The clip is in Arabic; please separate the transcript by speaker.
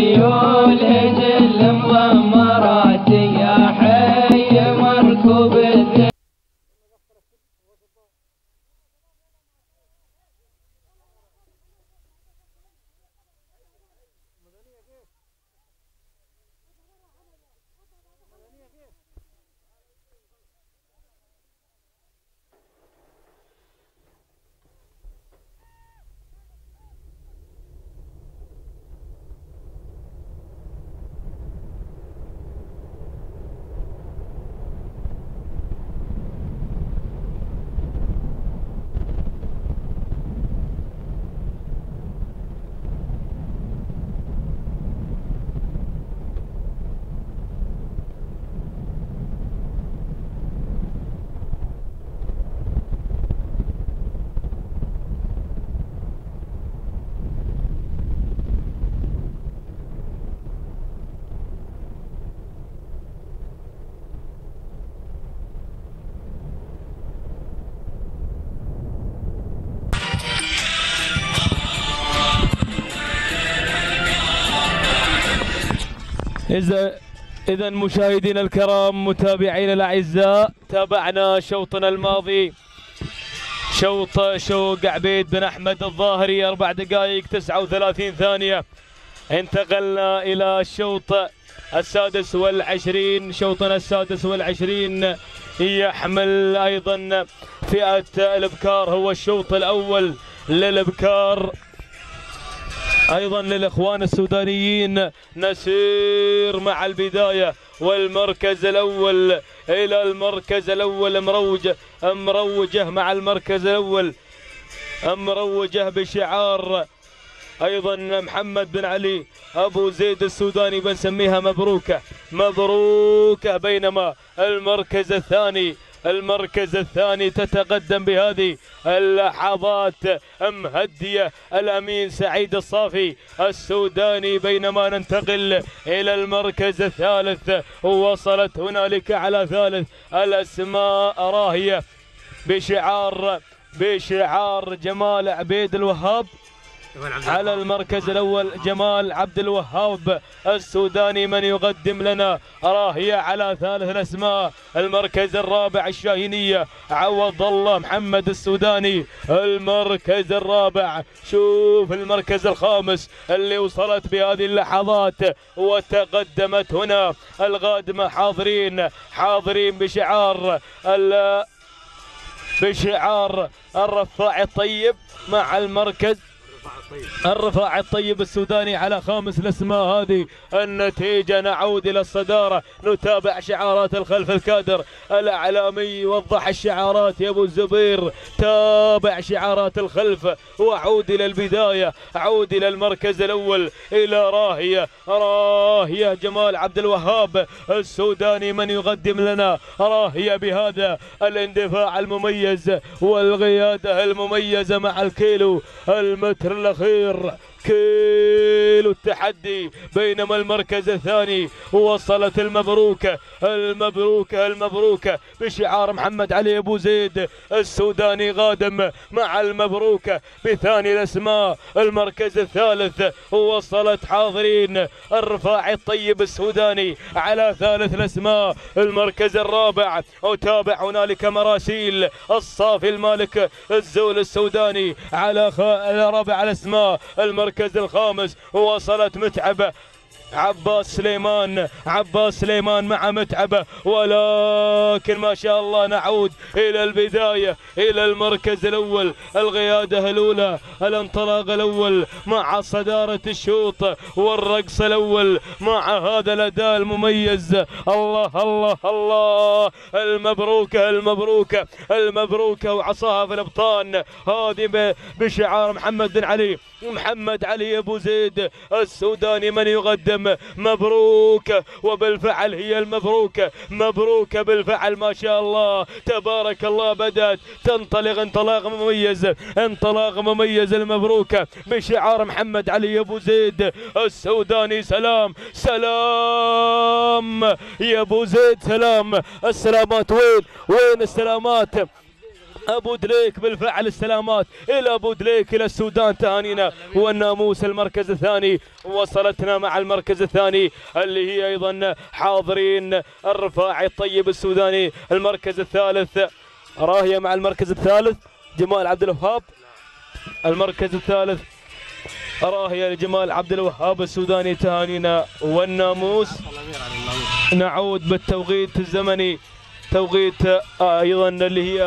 Speaker 1: Yol ece
Speaker 2: إذا إذا مشاهدينا الكرام متابعينا الأعزاء تابعنا شوطنا الماضي. شوط شوق عبيد بن أحمد الظاهري أربع دقائق 39 ثانية. انتقلنا إلى الشوط السادس والعشرين. شوطنا السادس والعشرين يحمل أيضا فئة الإبكار. هو الشوط الأول للإبكار. أيضا للإخوان السودانيين نسير مع البداية والمركز الأول إلى المركز الأول مروجه مروجة مع المركز الأول مروجة بشعار أيضا محمد بن علي أبو زيد السوداني بنسميها مبروكة مبروكة بينما المركز الثاني المركز الثاني تتقدم بهذه اللحظات. مهدية الأمين سعيد الصافي السوداني بينما ننتقل إلى المركز الثالث. وصلت هنالك على ثالث الأسماء راهية بشعار بشعار جمال عبيد الوهاب. على المركز الأول جمال عبد الوهاب السوداني من يقدم لنا راهية على ثالث الأسماء. المركز الرابع الشاهينيه عوض الله محمد السوداني. المركز الرابع شوف المركز الخامس اللي وصلت بهذه اللحظات وتقدمت هنا. القادمه حاضرين حاضرين بشعار بشعار الرفاع الطيب مع المركز الرفاع الطيب السوداني على خامس الأسماء هذه. النتيجة نعود إلى الصدارة. نتابع شعارات الخلف الكادر. الإعلامي وضح الشعارات يا أبو الزبير. تابع شعارات الخلف. وعود إلى البداية. عود إلى المركز الأول. إلى راهية. راهية جمال عبد الوهاب. السوداني من يقدم لنا. راهية بهذا. الاندفاع المميز. والقيادة المميزة مع الكيلو. المتر الأخير. كيلو التحدي بينما المركز الثاني وصلت المبروكة المبروكة المبروكة بشعار محمد علي أبو زيد. السوداني غادم مع المبروكة بثاني الأسماء. المركز الثالث وصلت حاضرين. الرفاعي الطيب السوداني على ثالث الأسماء. المركز الرابع وتابع هنالك مراسيل. الصافي المالك الزول السوداني على خ... رابع الأسماء. المركز الخامس وصلت متعبة. عباس سليمان عباس سليمان مع متعبة ولكن ما شاء الله نعود إلى البداية إلى المركز الأول القيادة الأولى الانطلاق الأول مع صدارة الشوط والرقص الأول مع هذا الأداء المميز. الله الله الله المبروكة المبروكة المبروكة وعصاها في الأبطان هذه بشعار محمد بن علي محمد علي أبو زيد السوداني من يقدم مبروك وبالفعل هي المبروكة مبروكة بالفعل ما شاء الله. تبارك الله بدأت تنطلق انطلاق مميز انطلاق مميز المبروكة بشعار محمد علي أبو زيد. السوداني سلام سلام. يا أبو زيد سلام. السلامات وين؟ وين السلامات؟ أبو دليك بالفعل السلامات إلى أبو دليك إلى السودان تهانينا والناموس المركز الثاني وصلتنا مع المركز الثاني اللي هي أيضا حاضرين الرفاعي الطيب السوداني المركز الثالث. راهية مع المركز الثالث جمال عبد الوهاب. المركز الثالث راهية لجمال عبد الوهاب السوداني تهانينا والناموس. نعود بالتوقيت الزمني توقيت أيضا اللي هي